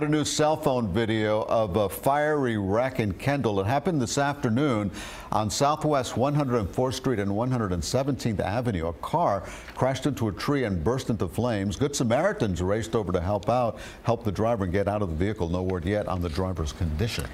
A new cell phone video of a fiery wreck in Kendall. It happened this afternoon on Southwest 104th Street and 117th Avenue. A car crashed into a tree and burst into flames. Good Samaritans raced over to help out, help the driver and get out of the vehicle. No word yet on the driver's condition.